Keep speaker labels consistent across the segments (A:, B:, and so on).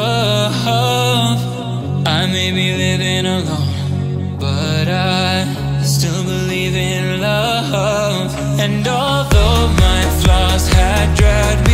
A: love. I may be living alone But I still believe in love. And although my flaws had dragged me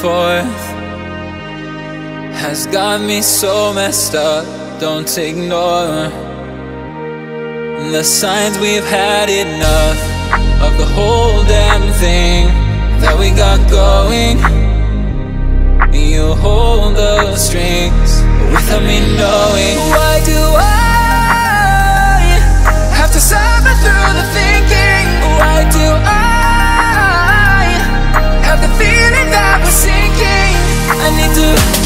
A: forth has got me so messed up. Don't ignore the signs we've had enough of the whole damn thing that we got going. You hold the strings without me knowing. Why do I have to suffer through the thinking? Why do I? I need to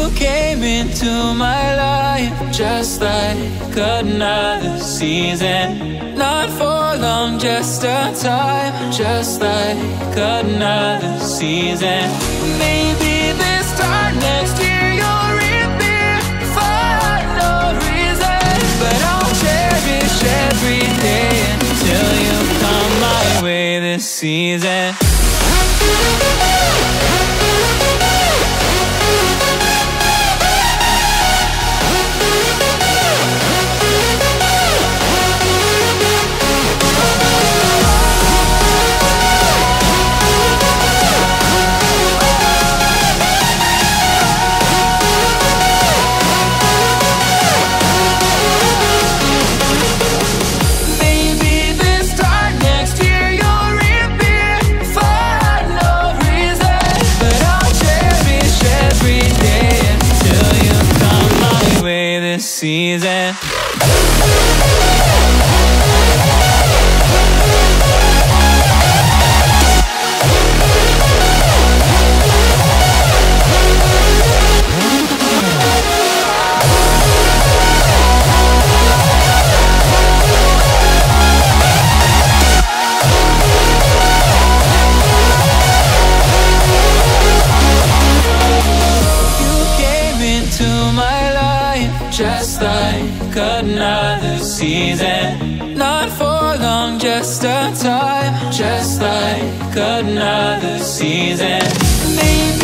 A: You came into my life just like another season. Not for long, just a time, just like another season. Maybe this time next year. Every day until you come my way this season. Another season. Not for long, just a time. Just like another season. Maybe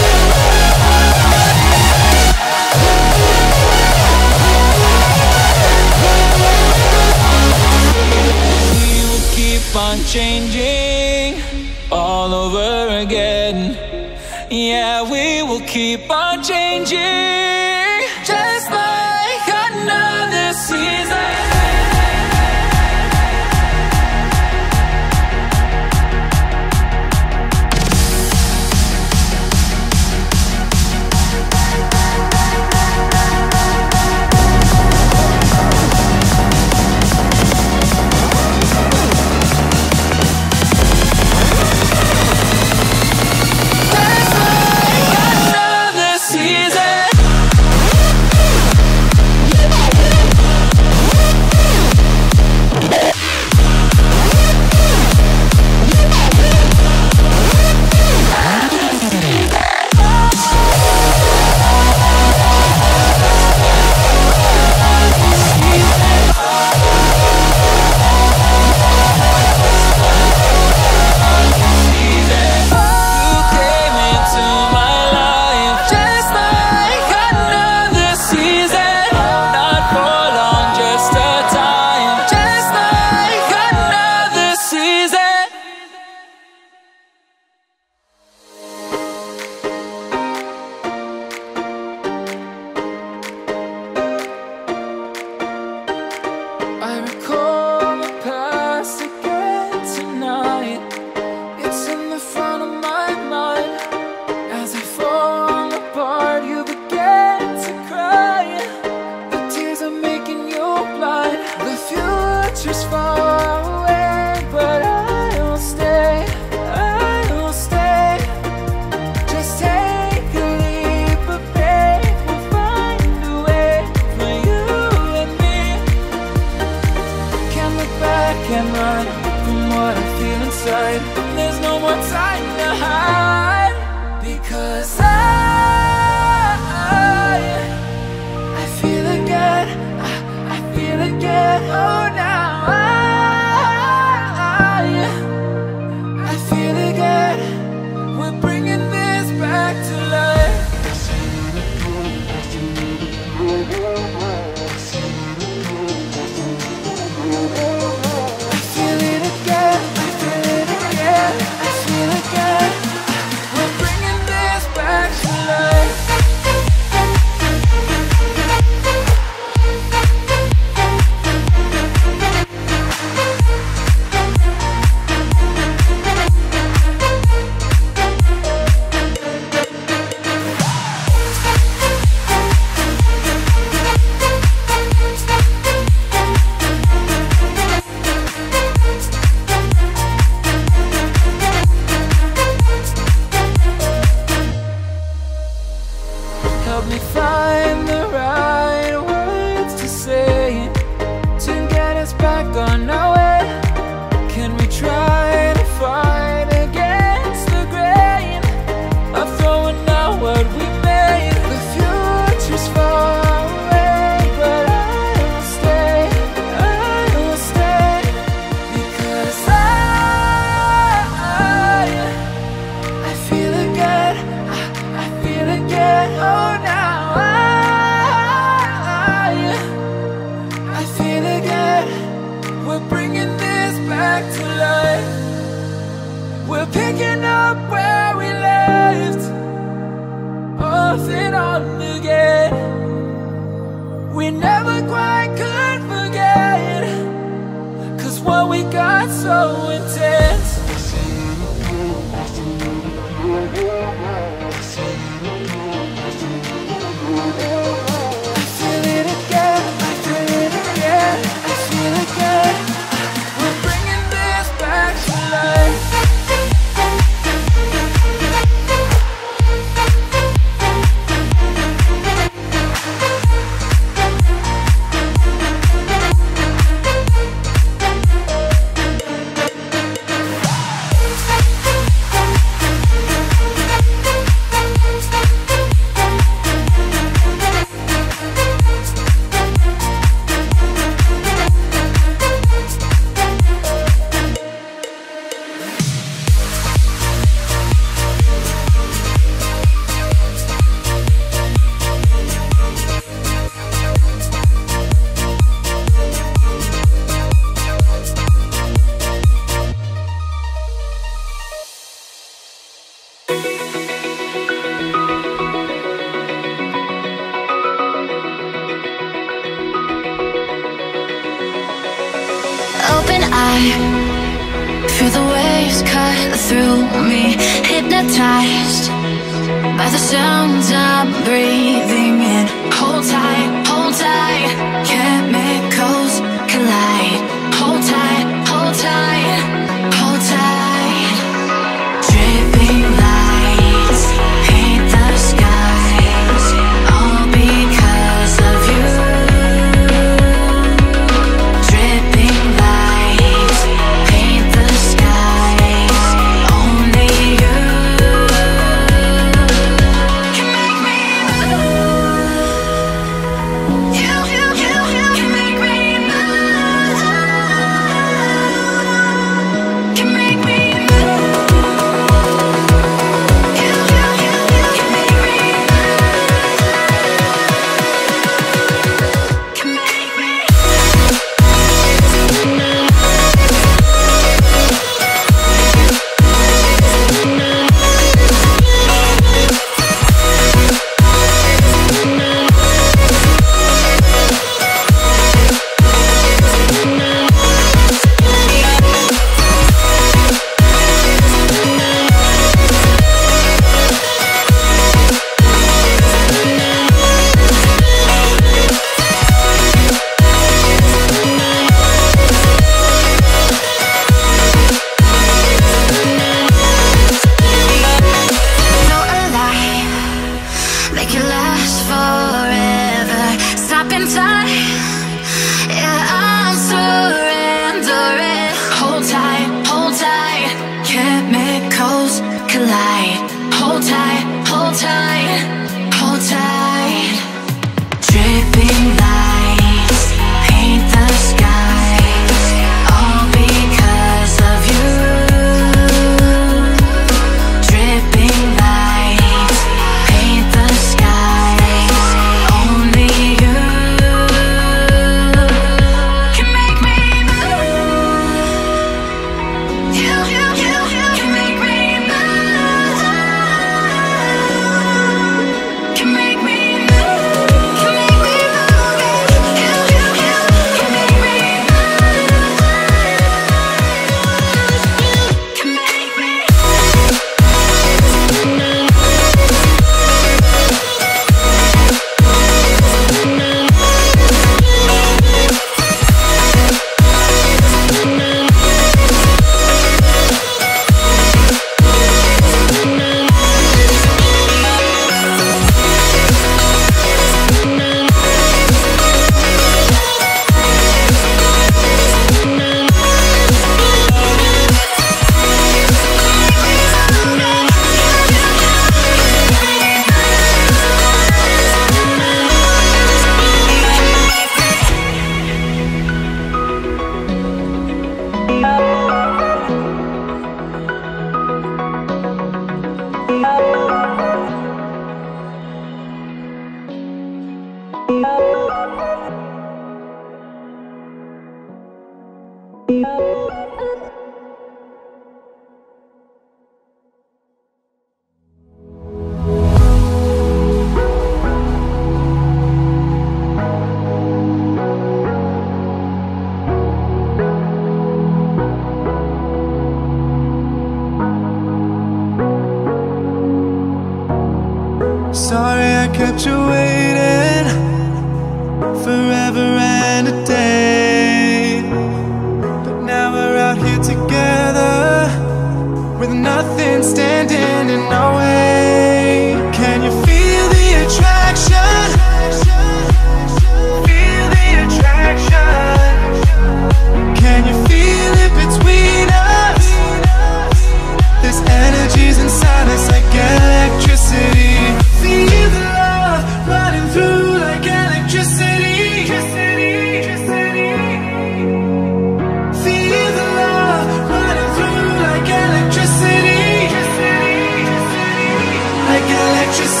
A: Like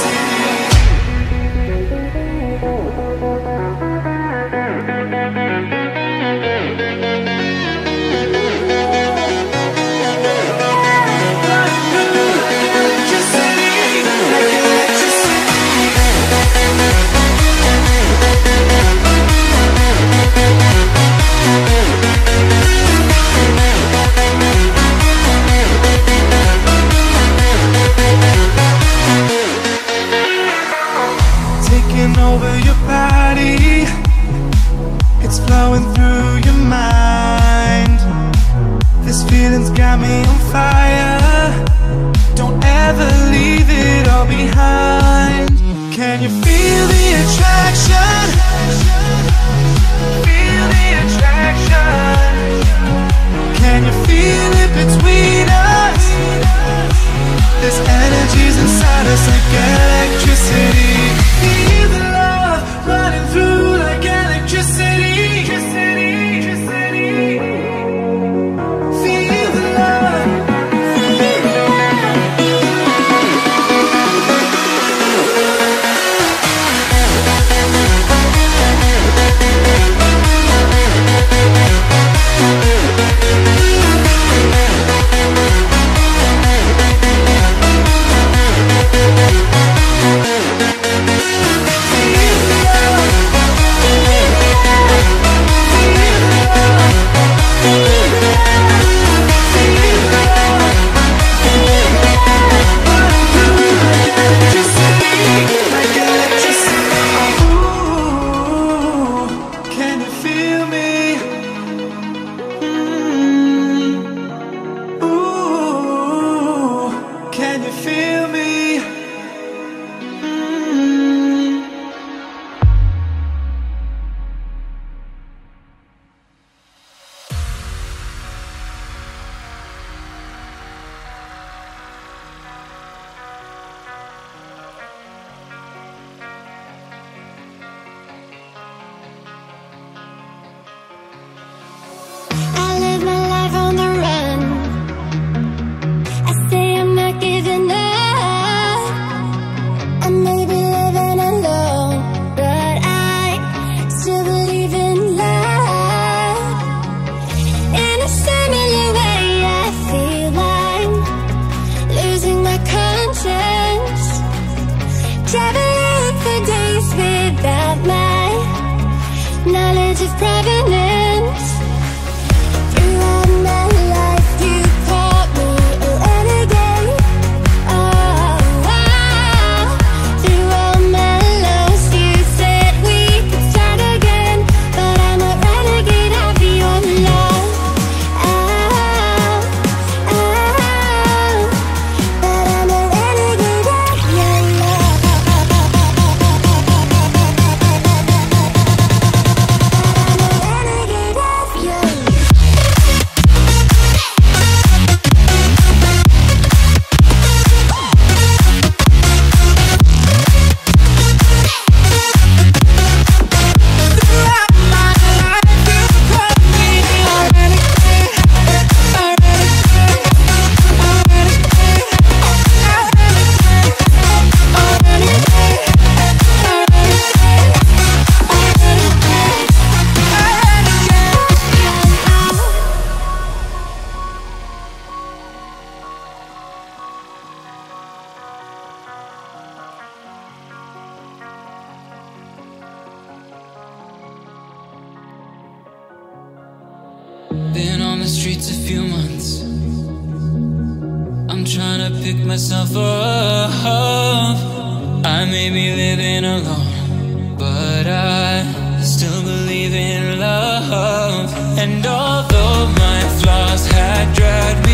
A: I
B: may be living alone, but I still believe in love. And although my flaws had dragged me.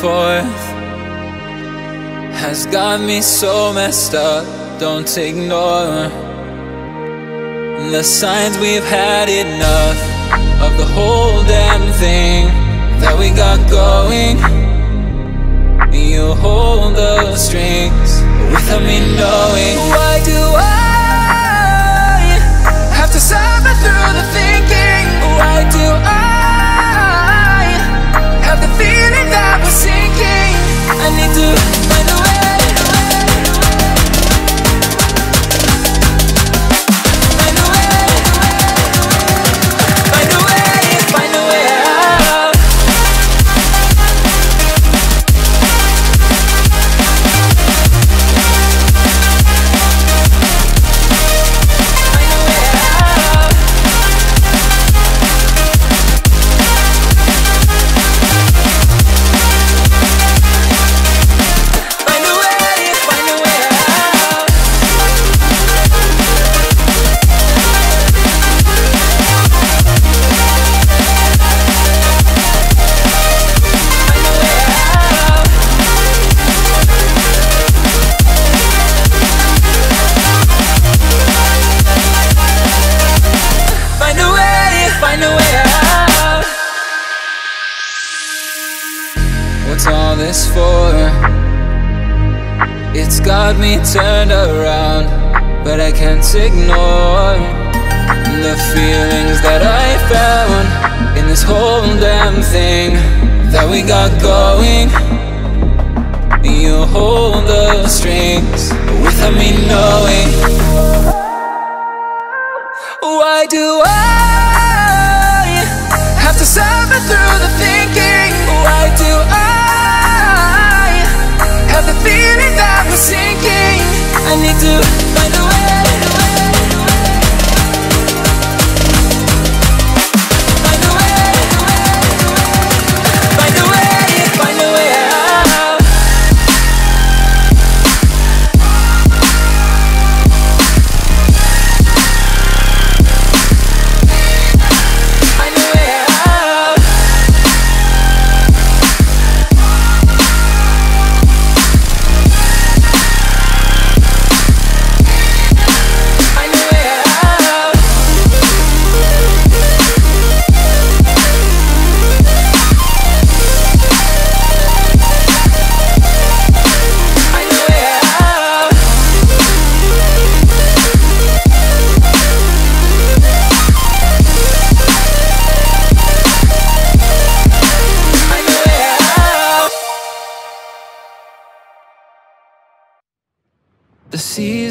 A: forth has got me so messed up. Don't ignore the signs we've had enough of the whole damn thing that we got going. You hold the strings without me knowing. Why do I have to suffer through the thinking? Why do I? I need to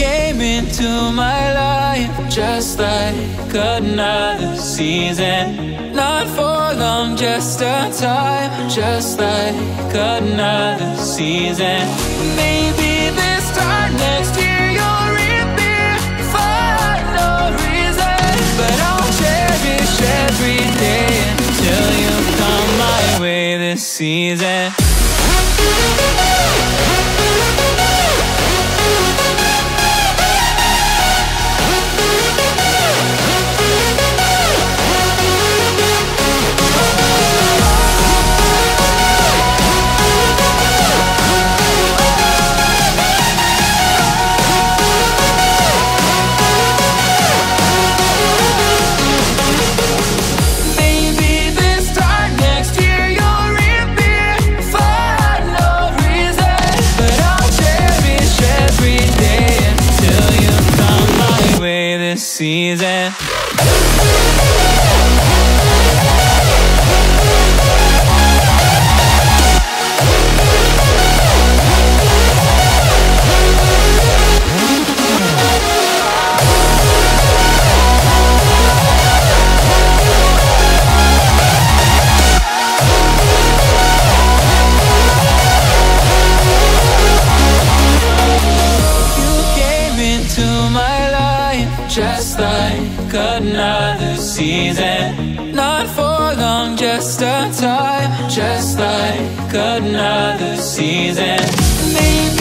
A: Came into my life just like another season. Not for long, just a time, just like another season. Maybe this time next year you'll reappear for no reason. But I'll cherish every day until you come my way this season. Like another season. Not for long, just a time, just like another season. Maybe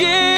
A: on